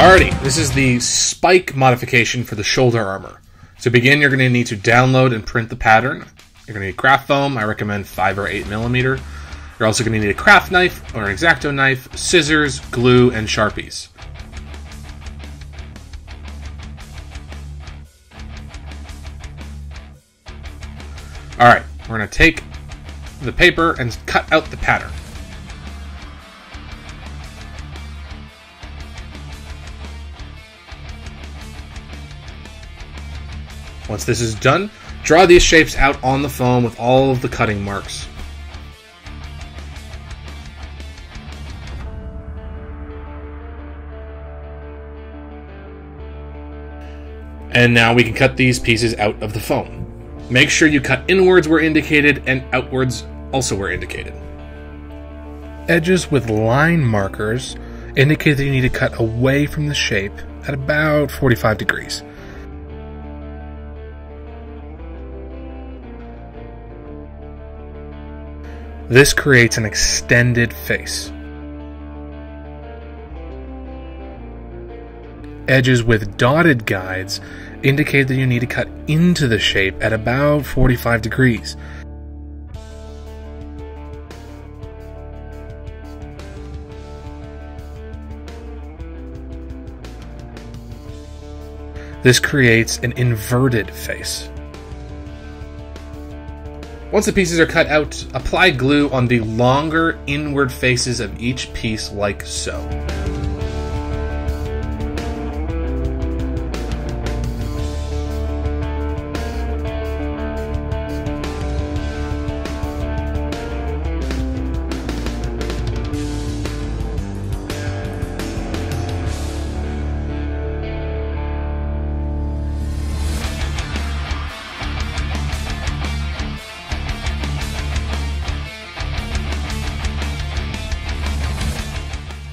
Alrighty, this is the spike modification for the shoulder armor. To begin, you're going to need to download and print the pattern. You're going to need craft foam. I recommend 5 or 8 millimeter. You're also going to need a craft knife or an X-Acto knife, scissors, glue, and Sharpies. Alright, we're going to take the paper and cut out the pattern. Once this is done, draw these shapes out on the foam with all of the cutting marks. And now we can cut these pieces out of the foam. Make sure you cut inwards where indicated and outwards also where indicated. Edges with line markers indicate that you need to cut away from the shape at about 45 degrees. This creates an extended face. Edges with dotted guides indicate that you need to cut into the shape at about 45 degrees. This creates an inverted face. Once the pieces are cut out, apply glue on the longer inward faces of each piece like so.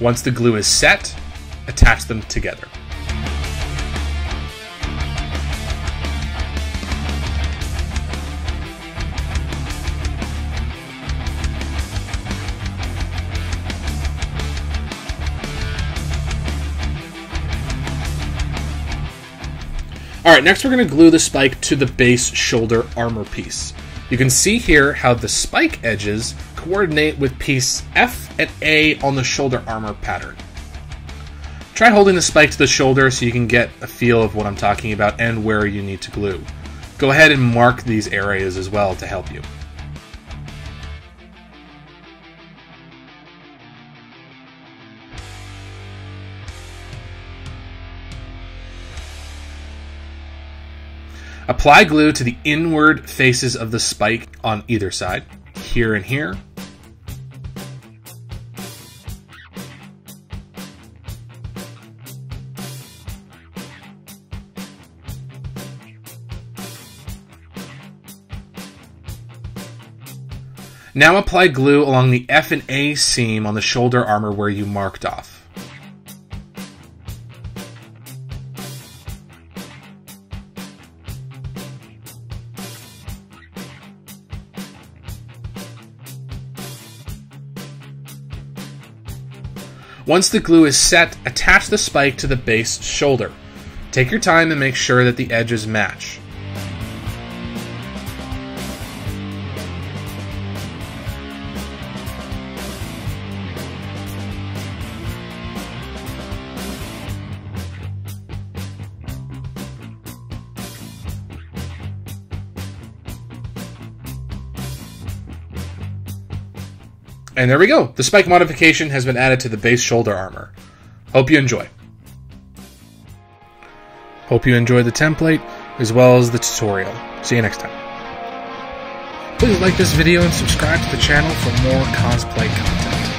Once the glue is set, attach them together. Alright, next we're going to glue the spike to the base shoulder armor piece. You can see here how the spike edges coordinate with piece F and A on the shoulder armor pattern. Try holding the spike to the shoulder so you can get a feel of what I'm talking about and where you need to glue. Go ahead and mark these areas as well to help you. Apply glue to the inward faces of the spike on either side, here and here. Now apply glue along the F and A seam on the shoulder armor where you marked off. Once the glue is set, attach the spike to the base shoulder. Take your time and make sure that the edges match. And there we go. The spike modification has been added to the base shoulder armor. Hope you enjoy. Hope you enjoy the template as well as the tutorial. See you next time. Please like this video and subscribe to the channel for more cosplay content.